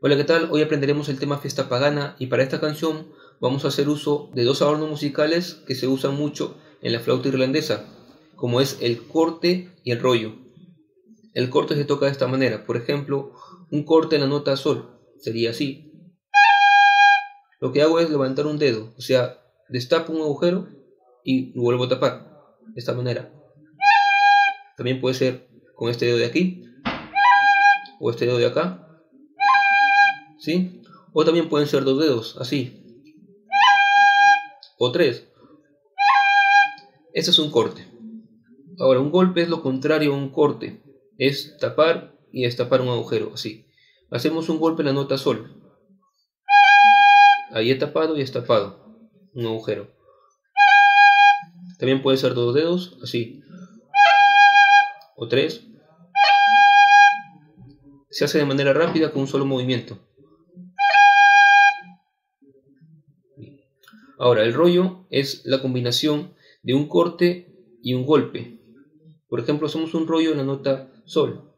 Hola, ¿qué tal? Hoy aprenderemos el tema fiesta pagana y para esta canción vamos a hacer uso de dos adornos musicales que se usan mucho en la flauta irlandesa, como es el corte y el rollo. El corte se toca de esta manera, por ejemplo, un corte en la nota sol sería así. Lo que hago es levantar un dedo, o sea, destapo un agujero y vuelvo a tapar, de esta manera. También puede ser con este dedo de aquí o este dedo de acá ¿sí? O también pueden ser dos dedos, así. O tres. Este es un corte. Ahora, un golpe es lo contrario a un corte. Es tapar y destapar un agujero, así. Hacemos un golpe en la nota sol. Ahí he tapado y destapado un agujero. También puede ser dos dedos, así. O tres. Se hace de manera rápida con un solo movimiento. Ahora, el rollo es la combinación de un corte y un golpe. Por ejemplo, hacemos un rollo en la nota sol.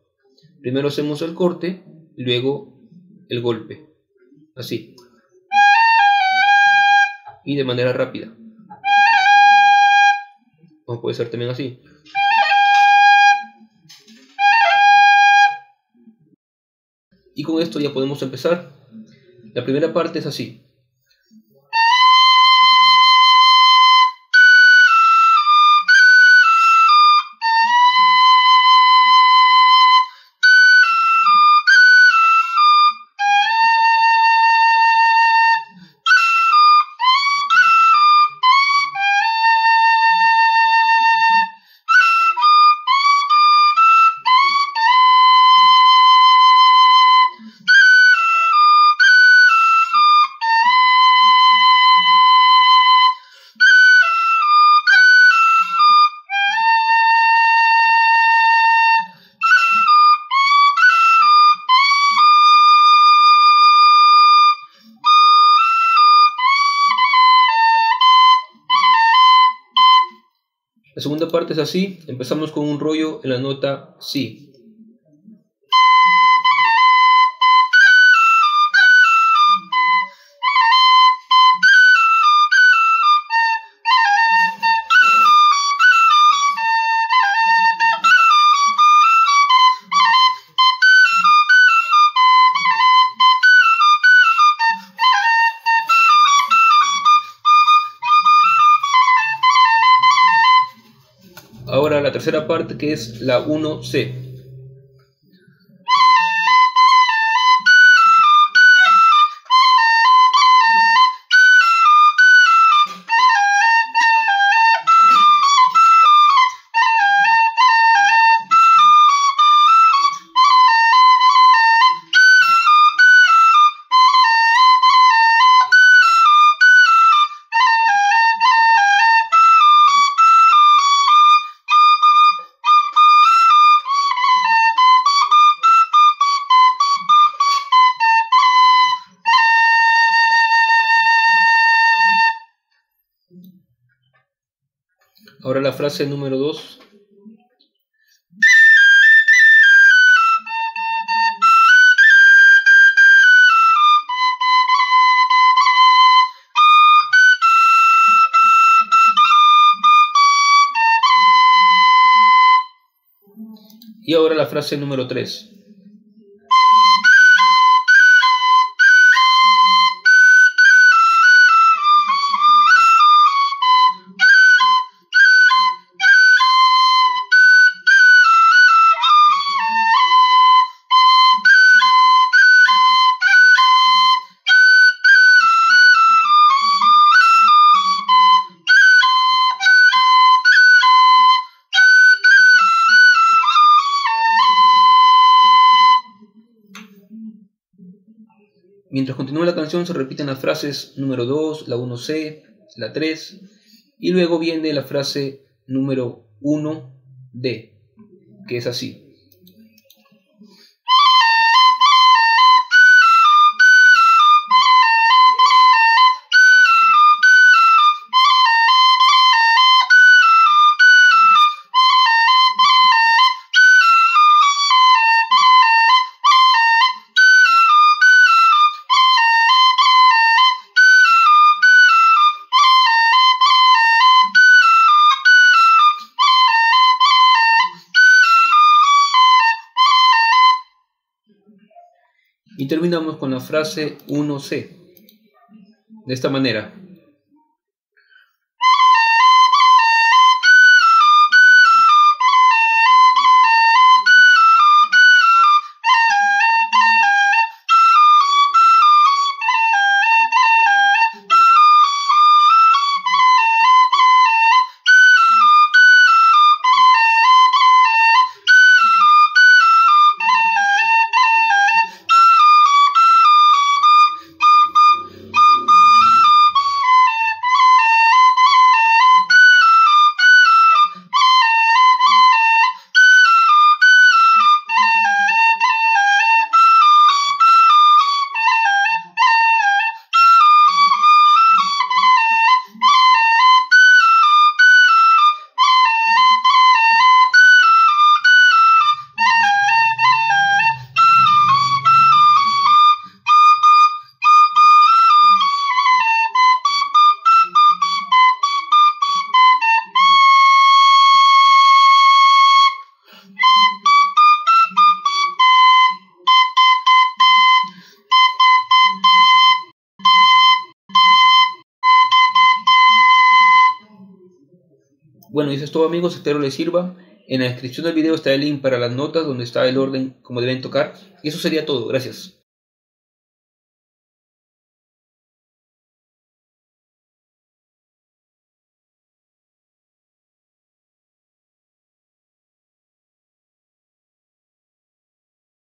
Primero hacemos el corte, luego el golpe. Así. Y de manera rápida. O puede ser también así. Y con esto ya podemos empezar. La primera parte es así. Segunda parte es así, empezamos con un rollo en la nota Si. Tercera parte que es la 1C. La frase número 2. Y ahora la frase número 3. Mientras continúa la canción se repiten las frases número 2, la 1C, la 3 y luego viene la frase número 1D, que es así. Y terminamos con la frase 1C. De esta manera. Bueno, eso es todo amigos, espero les sirva. En la descripción del video está el link para las notas donde está el orden como deben tocar. Y eso sería todo, gracias.